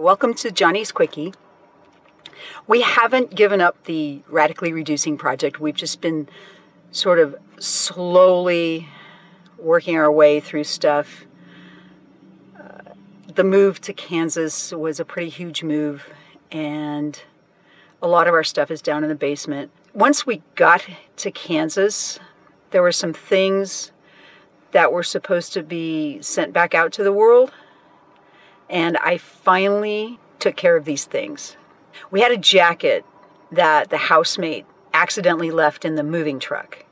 Welcome to Johnnie's Quickie. We haven't given up the radically reducing project. We've just been sort of slowly working our way through stuff. Uh, the move to Kansas was a pretty huge move, and a lot of our stuff is down in the basement. Once we got to Kansas, there were some things that were supposed to be sent back out to the world and I finally took care of these things. We had a jacket that the housemate accidentally left in the moving truck.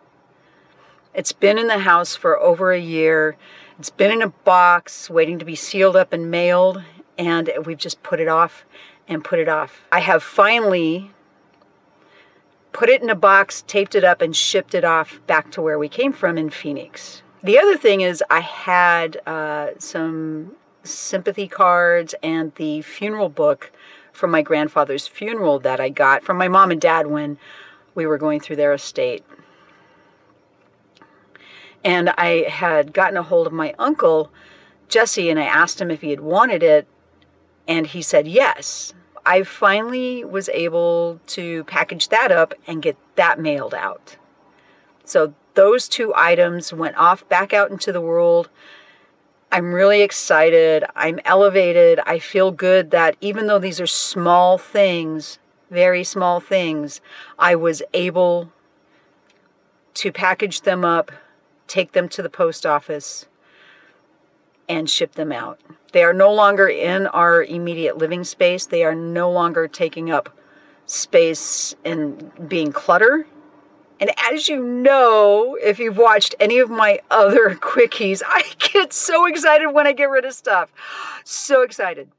It's been in the house for over a year. It's been in a box waiting to be sealed up and mailed, and we've just put it off and put it off. I have finally put it in a box, taped it up, and shipped it off back to where we came from in Phoenix. The other thing is, I had uh, some sympathy cards and the funeral book from my grandfather's funeral that I got from my mom and dad when we were going through their estate. And I had gotten a hold of my uncle, Jesse, and I asked him if he had wanted it, and he said yes. I finally was able to package that up and get that mailed out. So those two items went off back out into the world. I'm really excited. I'm elevated. I feel good that even though these are small things, very small things, I was able to package them up, take them to the post office, and ship them out. They are no longer in our immediate living space. They are no longer taking up space and being clutter. And as you know, if you've watched any of my other quickies, I get so excited when I get rid of stuff. So excited.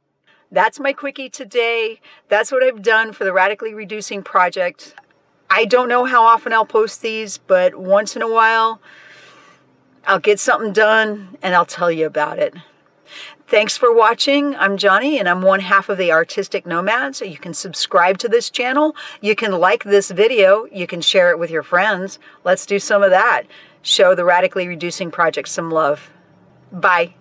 That's my quickie today. That's what I've done for the Radically Reducing Project. I don't know how often I'll post these, but once in a while, I'll get something done and I'll tell you about it. Thanks for watching. I'm Johnnie and I'm one half of the Artistic Nomads. So you can subscribe to this channel. You can like this video. You can share it with your friends. Let's do some of that. Show the Radically Reducing Project some love. Bye.